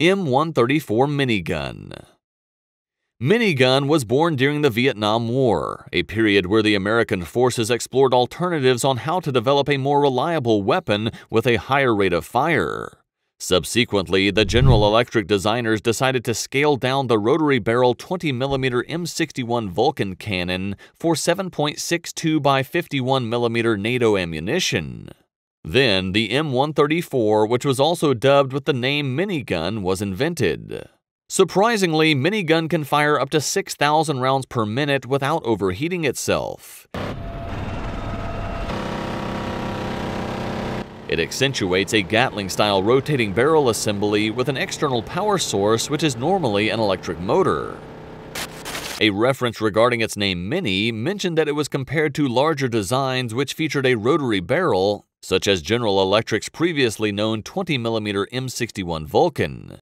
M134 minigun. Minigun was born during the Vietnam War, a period where the American forces explored alternatives on how to develop a more reliable weapon with a higher rate of fire. Subsequently, the General Electric designers decided to scale down the rotary barrel 20mm M61 Vulcan cannon for 7.62 by 51mm NATO ammunition. Then, the M134, which was also dubbed with the name minigun, was invented. Surprisingly, minigun can fire up to 6,000 rounds per minute without overheating itself. It accentuates a Gatling-style rotating barrel assembly with an external power source which is normally an electric motor. A reference regarding its name Mini mentioned that it was compared to larger designs which featured a rotary barrel, such as General Electric's previously known 20mm M61 Vulcan.